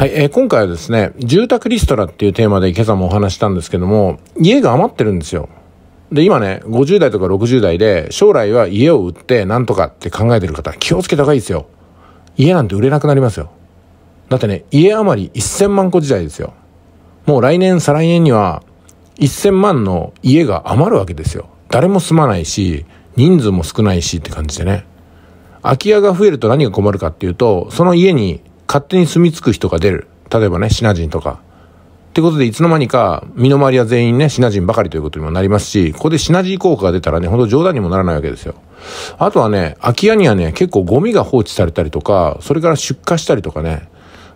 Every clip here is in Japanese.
はい、えー、今回はですね、住宅リストラっていうテーマで今朝もお話したんですけども、家が余ってるんですよ。で、今ね、50代とか60代で、将来は家を売ってなんとかって考えてる方、気をつけた方がいいですよ。家なんて売れなくなりますよ。だってね、家余り1000万個時代ですよ。もう来年、再来年には、1000万の家が余るわけですよ。誰も住まないし、人数も少ないしって感じでね。空き家が増えると何が困るかっていうと、その家に勝手に住み着く人が出る。例えばね、シナ人とか。ってことで、いつの間にか、身の回りは全員ね、シナ人ばかりということにもなりますし、ここでシナジー効果が出たらね、ほんと冗談にもならないわけですよ。あとはね、空き家にはね、結構ゴミが放置されたりとか、それから出荷したりとかね、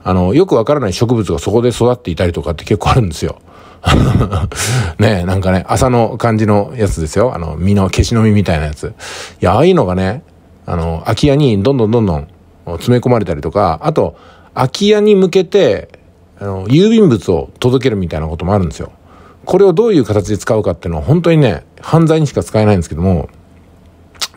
あの、よくわからない植物がそこで育っていたりとかって結構あるんですよ。ねなんかね、朝の感じのやつですよ。あの、実の消しの実みたいなやつ。いや、ああいうのがね、あの、空き家にどんどんどんどん詰め込まれたりとか、あと、空き家に向けて、あの、郵便物を届けるみたいなこともあるんですよ。これをどういう形で使うかっていうのは本当にね、犯罪にしか使えないんですけども、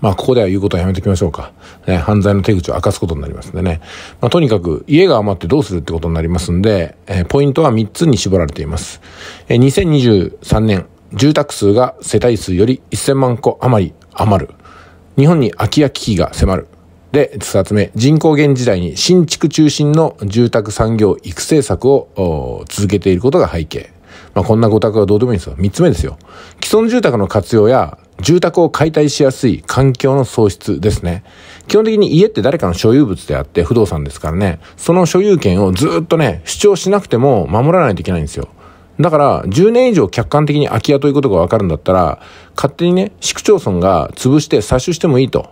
まあ、ここでは言うことはやめておきましょうか。ね、犯罪の手口を明かすことになりますんでね。まあ、とにかく、家が余ってどうするってことになりますんで、えー、ポイントは3つに絞られています。えー、2023年、住宅数が世帯数より1000万戸余り余る。日本に空き家危機が迫る。で、二つ目、人口減時代に新築中心の住宅産業育成策を続けていることが背景。まあ、こんなご宅はどうでもいいんですよ。三つ目ですよ。既存住宅の活用や住宅を解体しやすい環境の創出ですね。基本的に家って誰かの所有物であって不動産ですからね、その所有権をずっとね、主張しなくても守らないといけないんですよ。だから、10年以上客観的に空き家ということがわかるんだったら、勝手にね、市区町村が潰して殺収してもいいと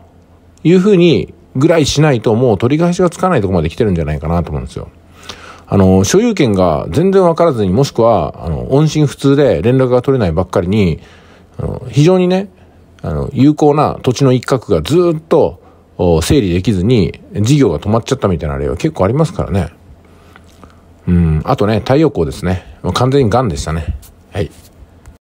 いうふうにぐらいしないともう取り返しがつかないとこまで来てるんじゃないかなと思うんですよ。あの、所有権が全然わからずに、もしくは、あの、音信不通で連絡が取れないばっかりに、あの非常にね、あの、有効な土地の一角がずっと整理できずに、事業が止まっちゃったみたいな例は結構ありますからね。うん、あとね、太陽光ですね。完全に癌でしたね。はい。